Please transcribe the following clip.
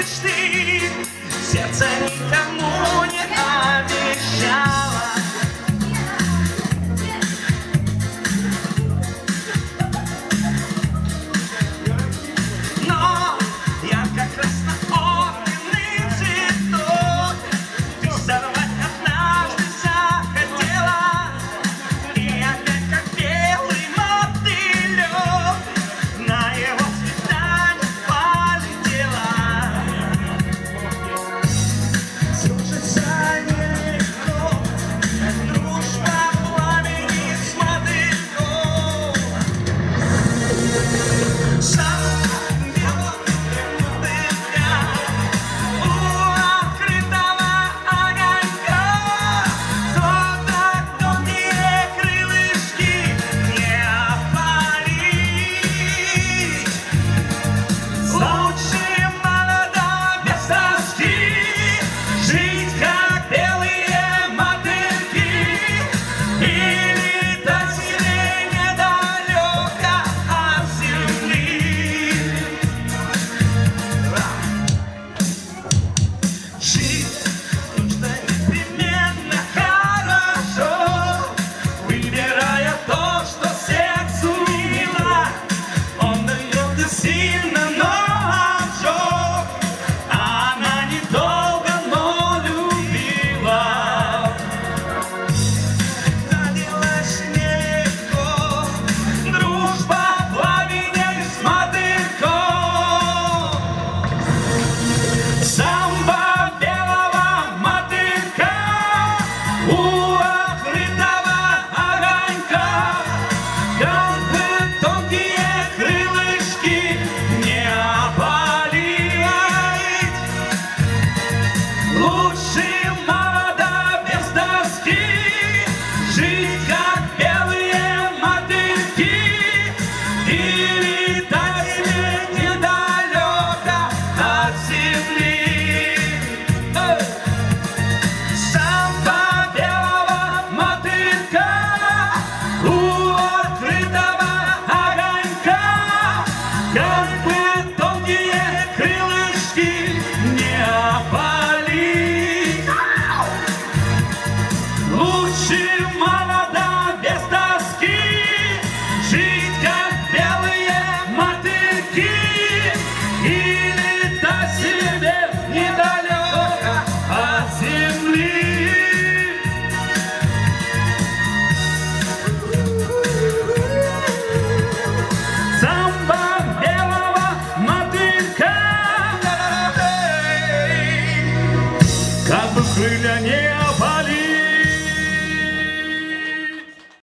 мечты, сердце никому не крылья не опали.